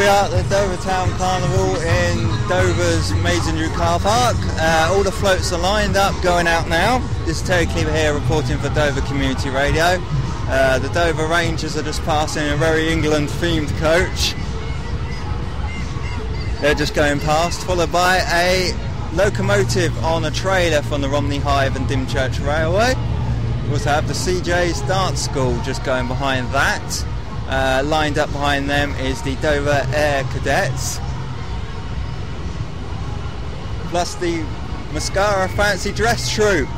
We are at the Dover Town Carnival in Dover's Maidenhead Car Park. Uh, all the floats are lined up, going out now. This is Terry Cleaver here reporting for Dover Community Radio. Uh, the Dover Rangers are just passing a very England themed coach. They're just going past, followed by a locomotive on a trailer from the Romney Hythe and Dymchurch Railway. We also have the CJ's Dance School just going behind that. Uh, lined up behind them is the Dover Air Cadets. Plus the Mascara Fancy Dress Troupe.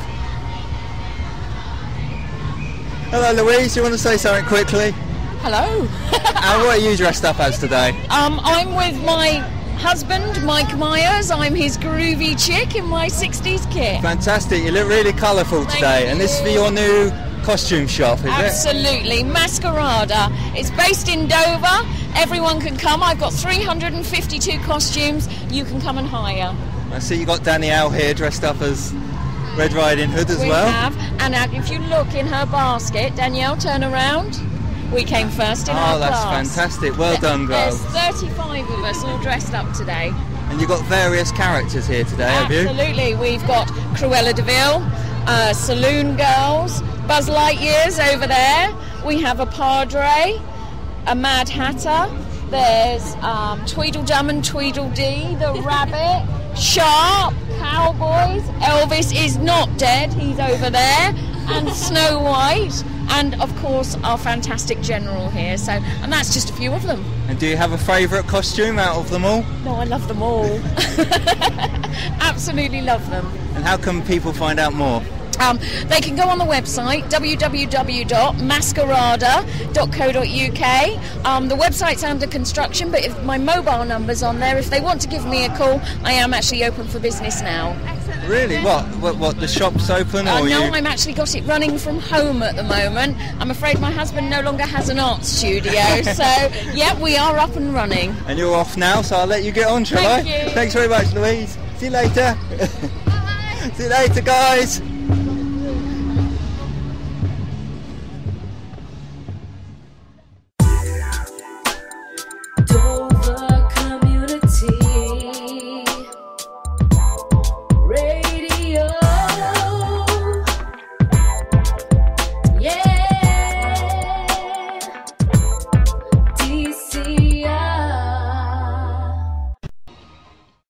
Hello Louise, you want to say something quickly? Hello. and what are you dressed up as today? Um, I'm with my husband, Mike Myers. I'm his groovy chick in my 60s kit. Fantastic, you look really colourful today. And this is for your new costume shop, is Absolutely. it? Absolutely. Mascarada. It's based in Dover. Everyone can come. I've got 352 costumes. You can come and hire. I see you got Danielle here dressed up as Red Riding Hood as we well. We have. And if you look in her basket, Danielle, turn around. We came first in oh, our that's class. fantastic. Well done, girls. There's 35 of us all dressed up today. And you've got various characters here today, have you? Absolutely. We've got Cruella de Vil, uh, Saloon Girls, Buzz Lightyear's over there. We have a Padre, a Mad Hatter. There's um, Tweedledum and Tweedledee, the Rabbit, Sharp, Cowboys. Elvis is not dead, he's over there. And Snow White. And of course, our fantastic general here. So, and that's just a few of them. And do you have a favourite costume out of them all? No, I love them all. Absolutely love them. And how can people find out more? Um, they can go on the website www.mascarada.co.uk. Um, the website's under construction, but if my mobile number's on there, if they want to give me a call, I am actually open for business now. Really? What? What? what the shop's open? Uh, no, you... I'm actually got it running from home at the moment. I'm afraid my husband no longer has an art studio, so yeah, we are up and running. And you're off now, so I'll let you get on, shall Thank I? You. Thanks very much, Louise. See you later. Bye. See you later, guys.